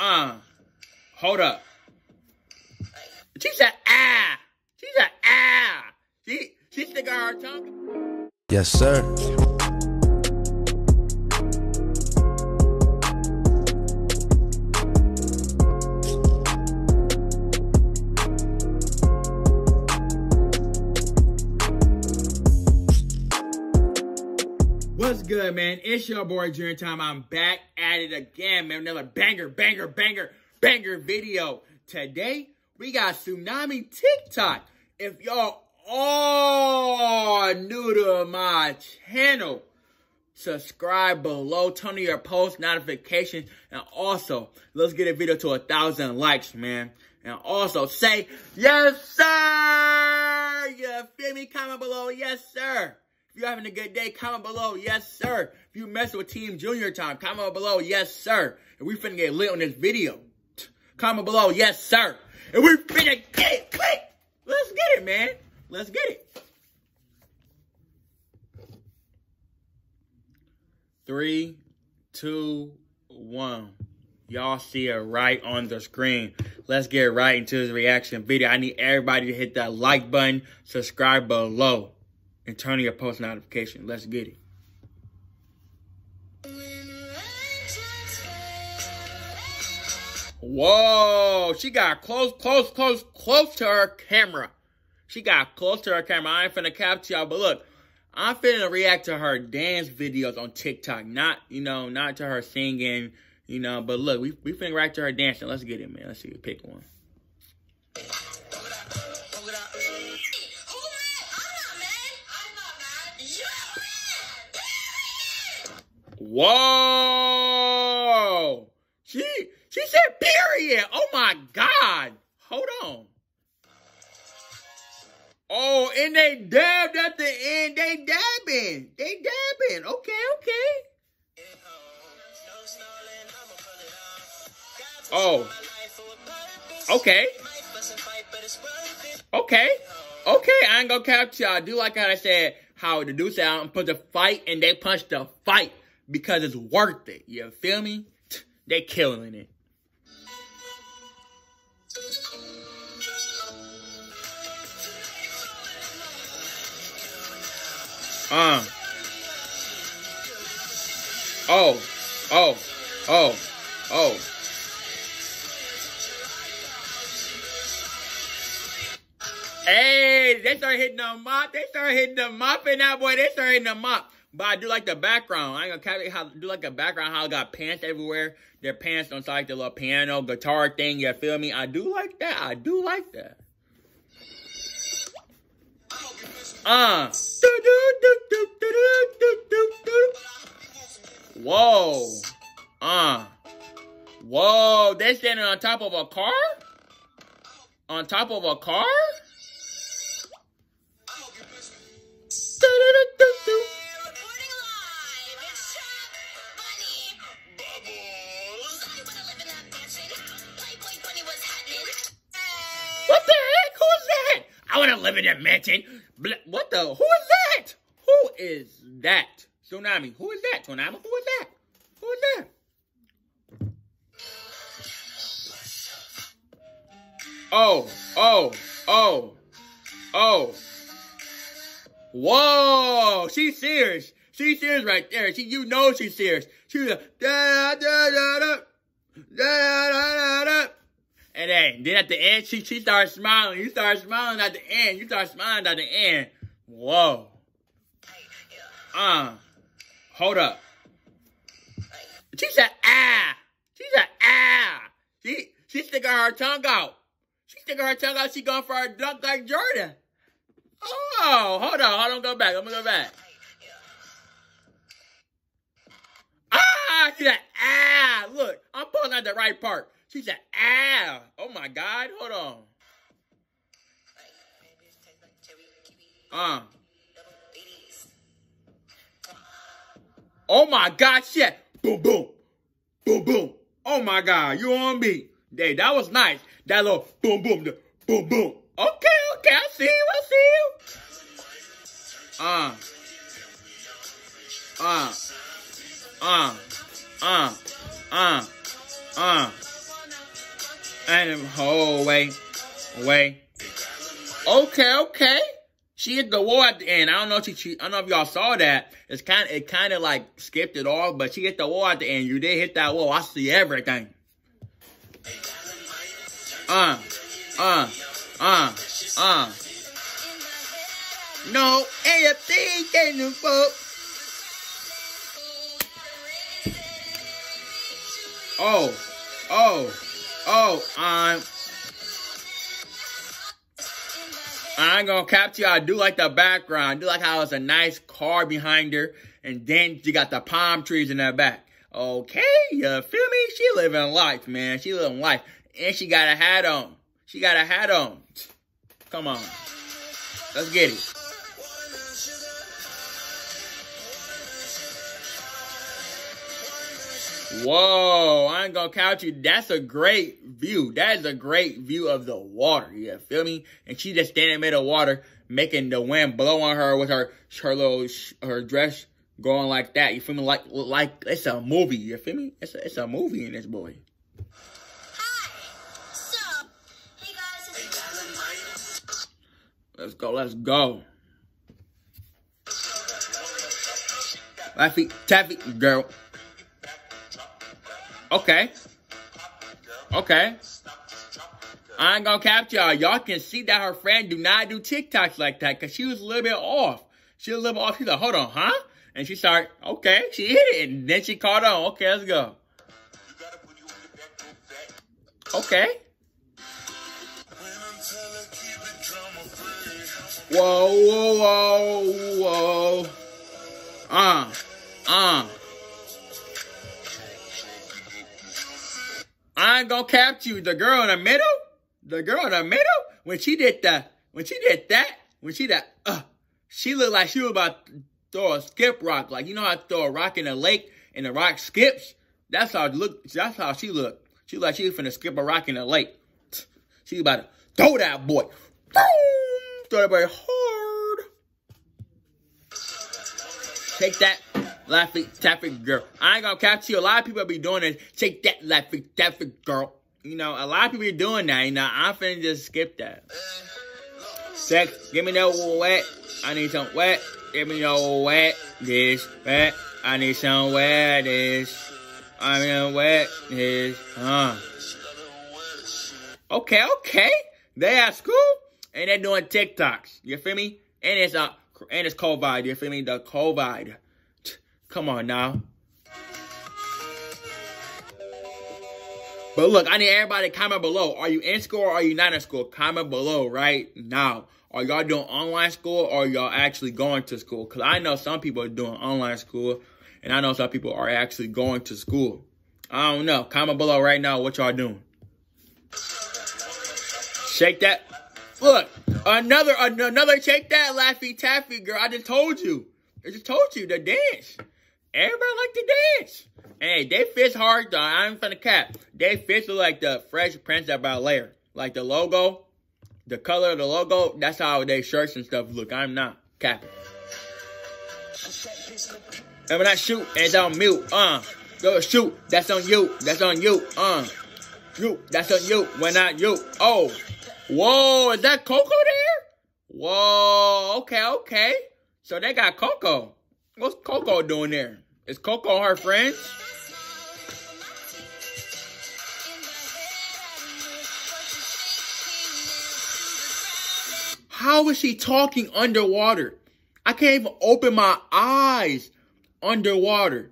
Uh, hold up. She said, ah. She said, ah. She, she sticking her tongue. Yes, sir. What's good, man? It's your boy Junior Time. I'm back at it again, man. Another banger, banger, banger, banger video. Today, we got Txunamy TikTok. If y'all are new to my channel, subscribe below, turn on your post notifications, and also, let's get a video to a thousand likes, man. And also, say, yes, sir! You feel me? Comment below, yes, sir. You're having a good day, comment below, yes, sir. If you mess with Team Junior Time, comment below, yes, sir. And we finna get lit on this video. Comment below, yes, sir. And we finna get it quick. Let's get it, man. Let's get it. Three, two, one. Y'all see it right on the screen. Let's get right into this reaction video. I need everybody to hit that like button, subscribe below and turn your post notification. Let's get it. Whoa, she got close, close, close, close to her camera. She got close to her camera. I ain't finna capture y'all, but look, I'm finna react to her dance videos on TikTok. Not, you know, not to her singing, you know, but look, we, we finna react to her dancing. Let's get it, man. Let's see, pick one. Whoa! She she said period. Oh my god. Hold on. Oh, and they dabbed at the end. They dabbing. They dabbing. Okay, okay. Oh. Okay. Okay. Okay, I ain't gonna capture y'all. I do like how I said how the dude said I'm to fight and they punch the fight because it's worth it. You feel me? They killing it. Uh. Oh. Oh. Oh. Oh. Hey, they start hitting the mop. They start hitting the mop in that boy. They start hitting the mop. But I do like the background. I gonna how do like the background how I got pants everywhere. Their pants on like the little piano guitar thing. You feel me? I do like that. I do like that. Uh. Whoa. Uh. Whoa. They standing on top of a car? On top of a car? Mansion. What the? Who is that? Who is that? Txunamy. Who is that? Txunamy. Who is that? Who is that? Oh, oh, oh, oh. Whoa, she's serious. She's serious right there. She, you know she's serious. She's like, da da da da da da da da. And then, then at the end, she she starts smiling. You start smiling at the end. You start smiling at the end. Whoa. Uh, hold up. She said, ah. She said, ah. She she sticking her tongue out. She sticking her tongue out. She going for a dunk like Jordan. Oh, hold on. Hold on. Go back. I'm gonna go back. Ah, she said, ah. Look, I'm pulling out the right part. She said, ow. Oh my God. Hold on. Uh. Oh my God, shit. Boom, boom. Boom, boom. Oh my God, you on me. Hey, that was nice. That little boom, boom, boom, boom. Okay, okay, I see you, I see you. Okay, okay. She hit the wall at the end. I don't know if she, she I don't know if y'all saw that. It's kind of it kind of like skipped it off, but she hit the wall at the end. You did hit that wall. I see everything. Uh, uh, uh, uh. No, can the fuck. Oh, oh, oh, I'm. I ain't gonna capture you. I do like the background. I do like how it's a nice car behind her. And then you got the palm trees in the back. Okay, you feel me? She living life, man. She living life. And she got a hat on. She got a hat on. Come on. Let's get it. Whoa, I ain't gonna count you. That's a great view. That is a great view of the water. You feel me? And she just standing in the water, making the wind blow on her with her her little her dress going like that. You feel me? Like like it's a movie. You feel me? It's a, it's a movie in this boy. Let's go. Let's go. Laffy, taffy, girl. Okay. Okay. I ain't gonna capture y'all. Y'all can see that her friend do not do TikToks like that because she was a little bit off. She was a little bit off. She's like, hold on, huh? And she started, okay, she hit it. And then she caught on. Okay, let's go. Okay. Whoa, whoa, whoa, whoa. Uh, uh. I ain't gonna capture you. The girl in the middle, the girl in the middle, when she did that, when she did that, when she did, uh, she looked like she was about to throw a skip rock. Like, you know how to throw a rock in a lake and the rock skips? That's how look. That's how she looked. She looked like she was finna skip a rock in a lake. She about to throw that boy. Boom! Throw that boy hard. Take that. Laffy Taffy girl. I ain't gonna catch you. A lot of people be doing this. Take that Laffy Taffy girl. You know, a lot of people be doing that. You know, I'm finna just skip that. Sex, give me no wet. I need some wet. Give me no wet. This wet. I need some wet. This. I mean wet. This. Huh. Okay, okay. They at school and they're doing TikToks. You feel me? And it's a and it's COVID. You feel me? The COVID. Come on now. But look, I need everybody to comment below. Are you in school or are you not in school? Comment below right now. Are y'all doing online school or y'all actually going to school? Because I know some people are doing online school. And I know some people are actually going to school. I don't know. Comment below right now what y'all doing. Shake that. Look, another another shake that Laffy Taffy girl. I just told you. I just told you to dance. Everybody like to dance. Hey, they fits hard though. I'm finna cap. They fits look like the Fresh Prince of Bel Air. Like the logo, the color of the logo, that's how they shirts and stuff look. I'm not capping. And when I shoot, it's on mute. Uh, go shoot. That's on you. That's on you. Uh, you. That's on you. When I you. Oh, whoa. Is that Coco there? Whoa. Okay, okay. So they got Coco. What's Coco doing there? Is Coco her friend? How is she talking underwater? I can't even open my eyes underwater.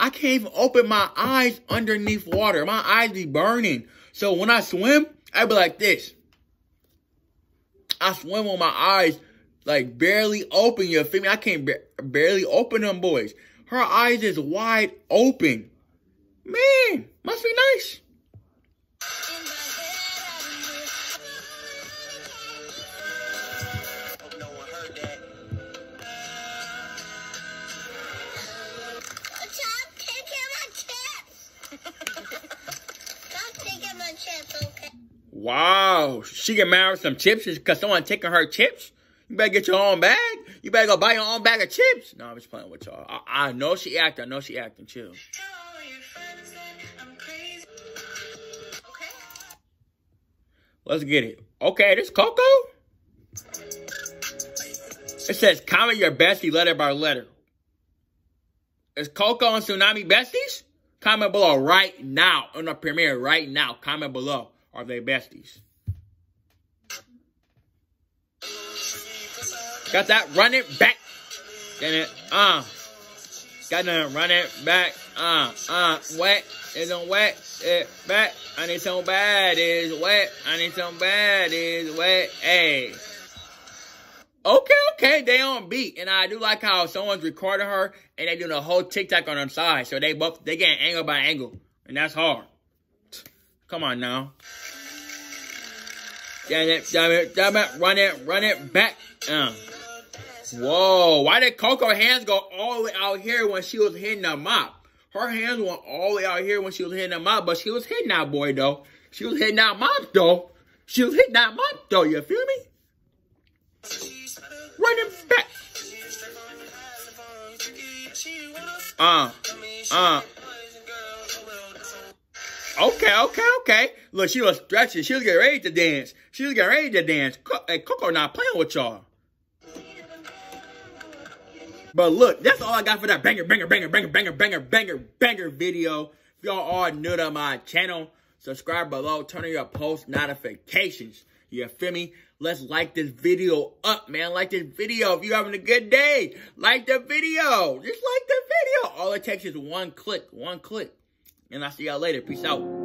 I can't even open my eyes underneath water. My eyes be burning. So when I swim, I be like this. I swim with my eyes like barely open. You feel me? I can't ba barely open them boys. Her eyes is wide open. Man, must be nice. Wow, she get married with some chips because someone taking her chips? You better get your own bag. You better go buy your own bag of chips. No, I'm just playing with y'all. I, I know she acting. I know she acting. Chill. Let's get it. Okay, this Coco. It says comment your bestie letter by letter. Is Coco and Txunamy besties? Comment below right now on the premiere right now. Comment below. Are they besties? Got that? Run it back. Get it? Uh. Got to run it back. Uh. Uh. Wet. It's on wet. It back. I need some bad is wet. I need some bad is wet. Hey. Okay, okay, they on beat. And I do like how someone's recording her and they doing a whole TikTok on her side. So they both they getting angle by angle. And that's hard. Come on now. Damn it, damn it, damn it, run it, run it back. Uh. Whoa, why did Coco hands go all the way out here when she was hitting the mop? Her hands went all the way out here when she was hitting the mop, but she was hitting that boy though. She was hitting that mop though. She was hitting that mop though, you feel me? Running back. Uh, uh. Okay, okay, okay. Look, she was stretching. She was getting ready to dance. She was getting ready to dance. Hey, Coco not playing with y'all. But look, that's all I got for that banger, banger, banger, banger, banger, banger, banger, banger video. If y'all are new to my channel, subscribe below, turn on your post notifications. You feel me? Let's like this video up, man. Like this video. If you're having a good day, like the video. Just like the video. All it takes is one click, one click. And I'll see y'all later. Peace out.